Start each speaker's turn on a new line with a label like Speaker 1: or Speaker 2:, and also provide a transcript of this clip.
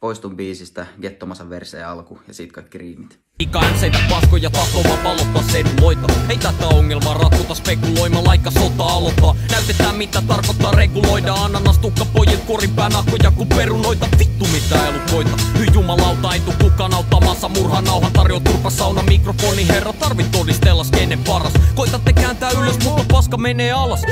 Speaker 1: poistun biisistä, Gettomasan verseen alku ja siitä kaikki riimit.
Speaker 2: Ikäänseitä paskoja tahtova valottaa seduloita Ei tätä ongelmaa ratkota spekuloima laikka sota aloittaa. Näytetään mitä tarkoittaa reguloida. Ananas tukka pojit korinpää nahkoja kun perunoita. Vittu mitä elukoita. Hyi jumalauta ei tuu kukaan auttamassa Murha nauha tarjoa turpa sauna mikrofoni. Herra tarvit todistella skenen paras. Koitatte kääntää ylös mutta paska menee alas.